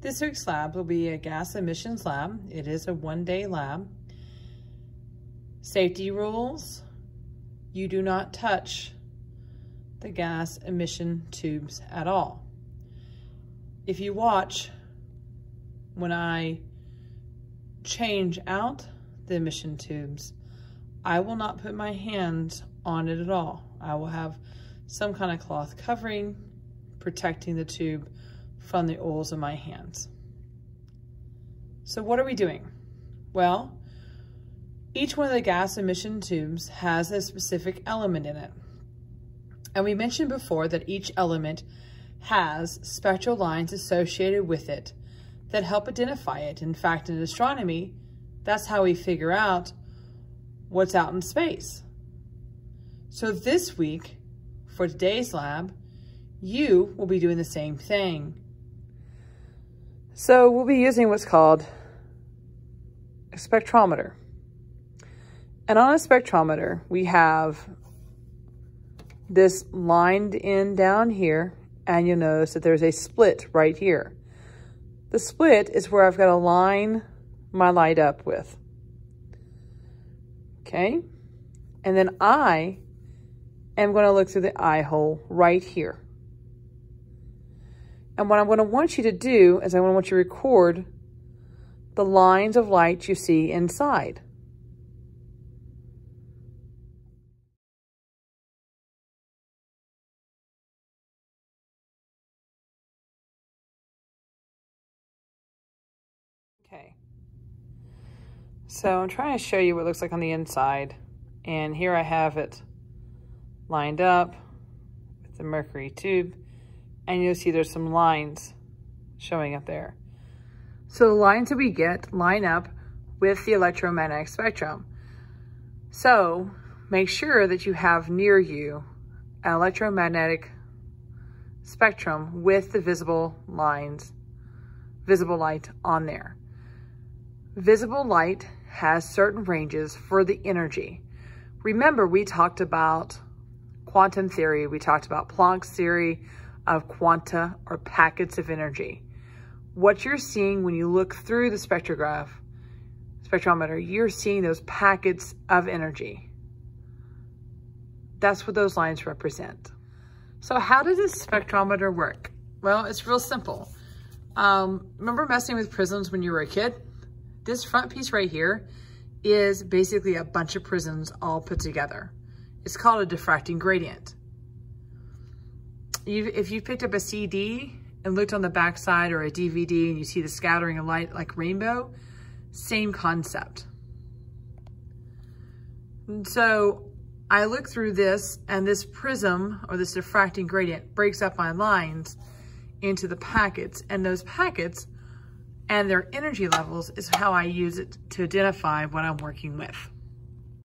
This week's lab will be a gas emissions lab. It is a one-day lab. Safety rules, you do not touch the gas emission tubes at all. If you watch when I change out the emission tubes, I will not put my hands on it at all. I will have some kind of cloth covering protecting the tube from the oils in my hands. So what are we doing? Well, each one of the gas emission tubes has a specific element in it. And we mentioned before that each element has spectral lines associated with it that help identify it. In fact, in astronomy, that's how we figure out what's out in space. So this week, for today's lab, you will be doing the same thing. So we'll be using what's called a spectrometer. And on a spectrometer, we have this lined in down here, and you'll notice that there's a split right here. The split is where I've got to line my light up with. Okay? And then I am going to look through the eye hole right here. And what I'm going to want you to do is I want you to record the lines of light you see inside. Okay. So I'm trying to show you what it looks like on the inside. And here I have it lined up with the mercury tube and you'll see there's some lines showing up there. So the lines that we get line up with the electromagnetic spectrum. So make sure that you have near you an electromagnetic spectrum with the visible lines, visible light on there. Visible light has certain ranges for the energy. Remember, we talked about quantum theory. We talked about Planck's theory of quanta or packets of energy. What you're seeing when you look through the spectrograph, spectrometer, you're seeing those packets of energy. That's what those lines represent. So how does this spectrometer work? Well, it's real simple. Um, remember messing with prisms when you were a kid? This front piece right here is basically a bunch of prisms all put together. It's called a diffracting gradient if you picked up a CD and looked on the backside or a DVD and you see the scattering of light like rainbow, same concept. And so I look through this and this prism or this diffracting gradient breaks up my lines into the packets and those packets and their energy levels is how I use it to identify what I'm working with.